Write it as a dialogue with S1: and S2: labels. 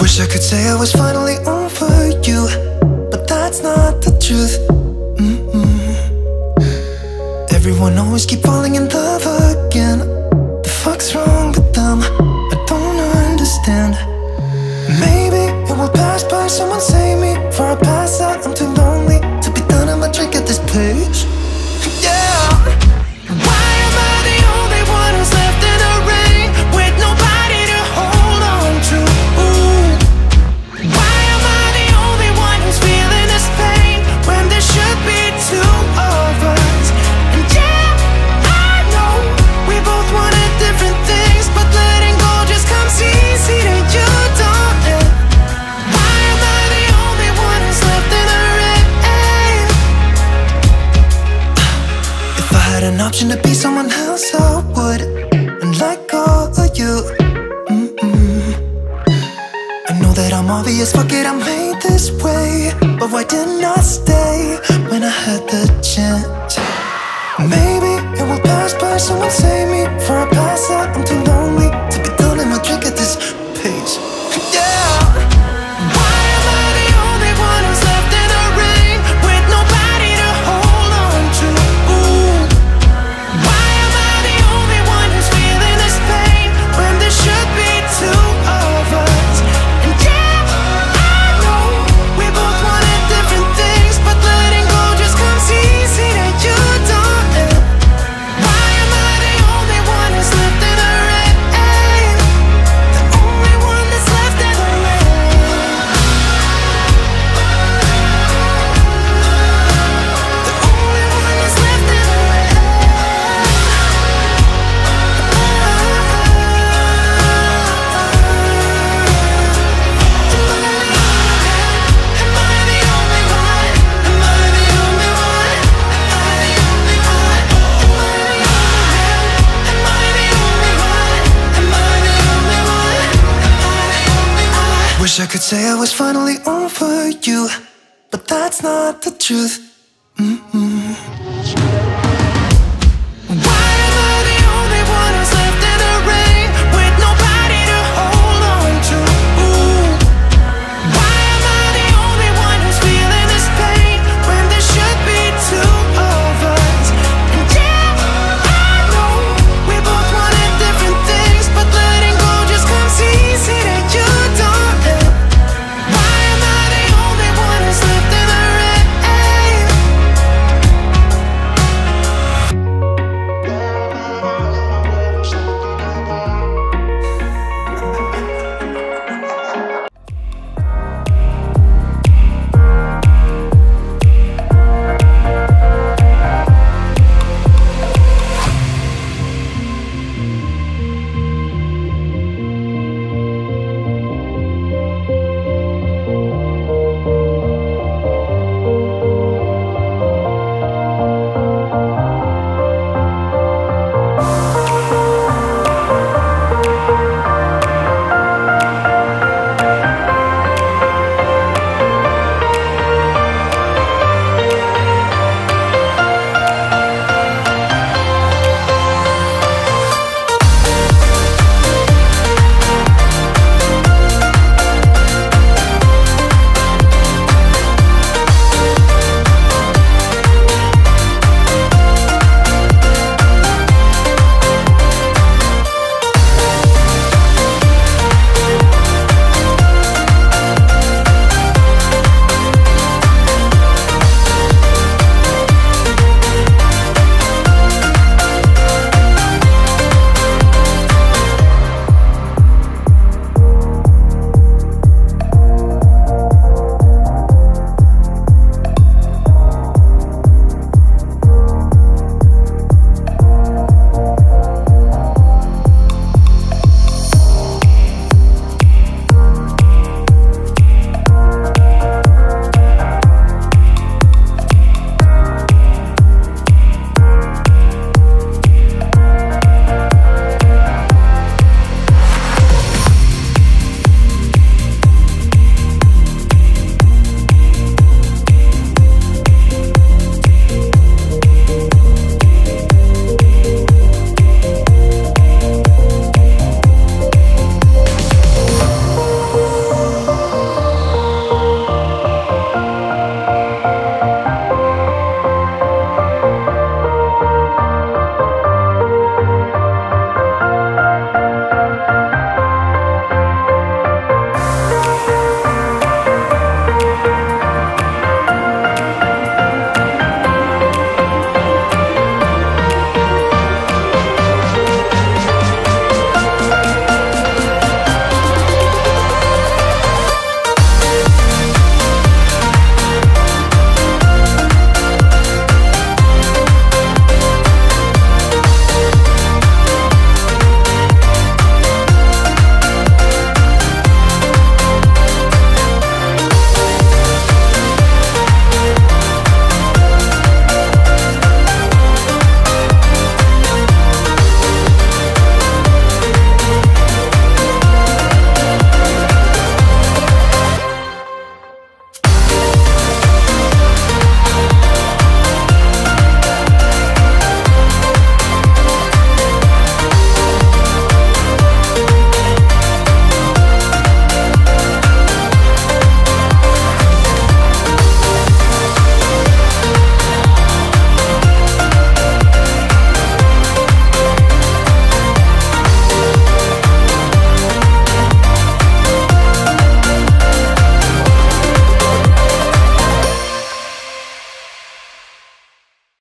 S1: Wish I could say I was finally over you But that's not the truth mm -mm. Everyone always keep falling in love again The fuck's wrong with them? I don't understand Maybe it will pass by, someone save me Before I pass out, I'm too you. Mm -mm. I know that I'm obvious, fuck it, I'm made this way. But why didn't I stay when I had the chance? Maybe it will pass by, someone save me. For I pass out, I'm too lonely. I could say I was finally over you, but that's not the truth. Mm.